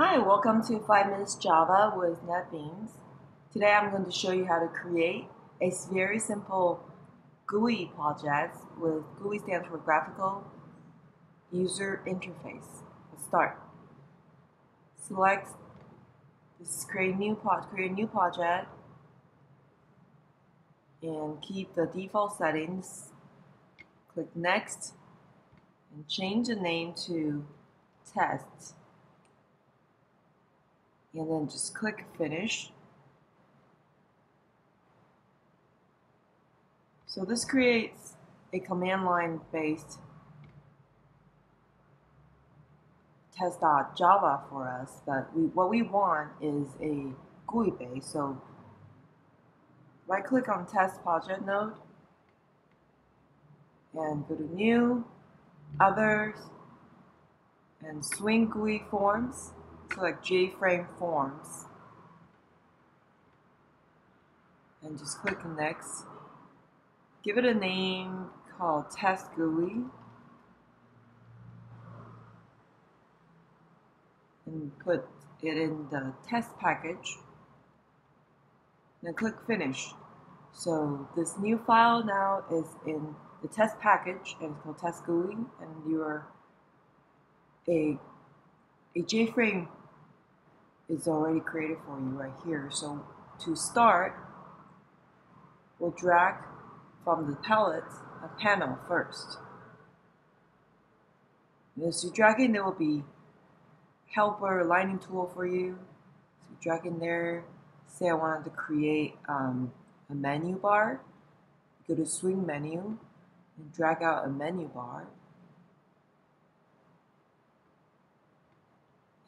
Hi, welcome to 5 Minutes Java with NetBeans. Today I'm going to show you how to create a very simple GUI project with GUI stands for Graphical User Interface. Let's start. Select this is create new pro create new project and keep the default settings. Click next and change the name to test and then just click finish. So this creates a command line based test.java for us, but we, what we want is a GUI base. So right click on test project node and go to new, others, and swing GUI forms select JFrame Forms and just click Next. Give it a name called Test GUI and put it in the test package. Then click Finish. So this new file now is in the test package and it's called Test GUI and you're a a JFrame is already created for you right here. So to start, we'll drag from the palette a panel first. And as you drag in, there will be helper aligning tool for you. So drag in there. Say I wanted to create um, a menu bar. Go to swing menu and drag out a menu bar.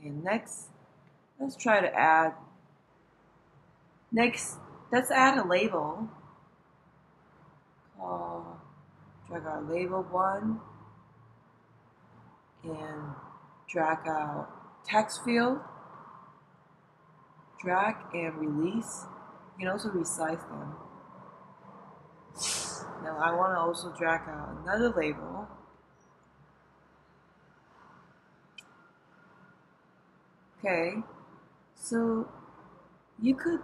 And next, Let's try to add. Next, let's add a label. Drag our label one and drag out text field. Drag and release. You can also resize them. Now I want to also drag out another label. Okay, so you could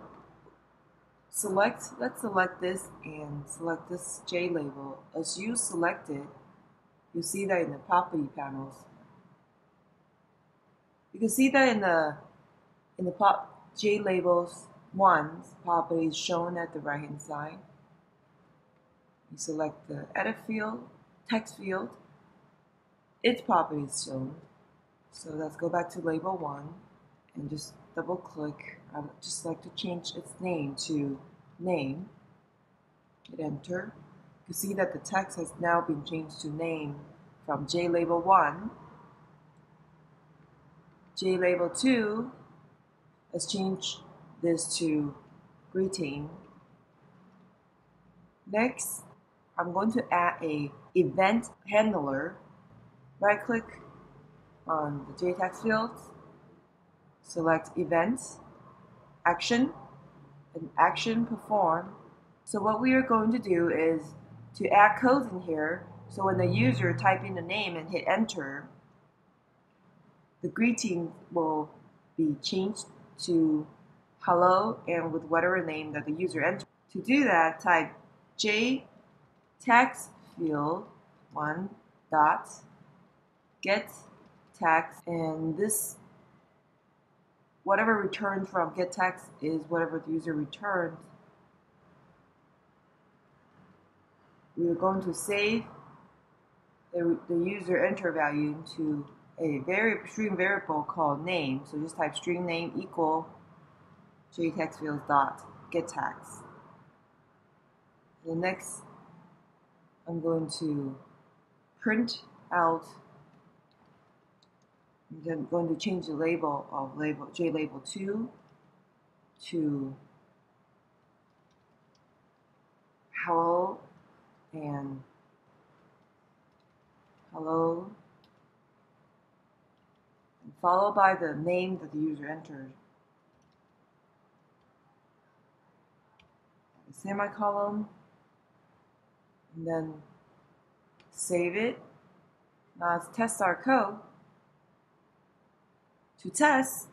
select, let's select this and select this J label. As you select it, you see that in the property panels. You can see that in the in the pop J labels one's property is shown at the right hand side. You select the edit field, text field, its property is shown. So let's go back to label one and just double click. I would just like to change its name to name. Hit enter. You can see that the text has now been changed to name from JLabel 1. JLabel 2 has changed this to greeting. Next, I'm going to add a event handler. Right click on the JText fields select events, action, and action perform. So what we are going to do is to add codes in here so when the user type in the name and hit enter, the greeting will be changed to hello and with whatever name that the user entered. To do that, type J text field one dot get text and this whatever returned from getText is whatever the user returned. We are going to save the, the user enter value into a very string variable called name. So just type string name equal jtextfields dot getText. The next, I'm going to print out I'm going to change the label of label J label 2 to hello and hello and followed by the name that the user entered. Semicolon and then save it. Now let's test our code. To test,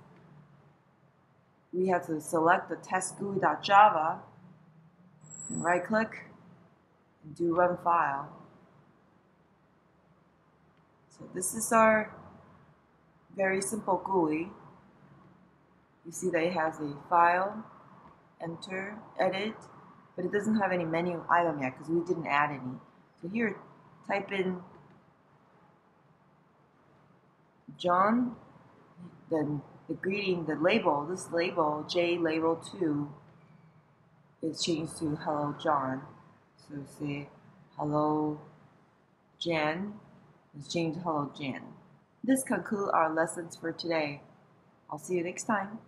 we have to select the test GUI.java and right click and do run file. So this is our very simple GUI. You see that it has a file, enter, edit, but it doesn't have any menu item yet because we didn't add any. So here, type in John, then the greeting, the label, this label, J label 2, is changed to hello John. So say hello Jan is changed to hello Jan. This concludes our lessons for today. I'll see you next time.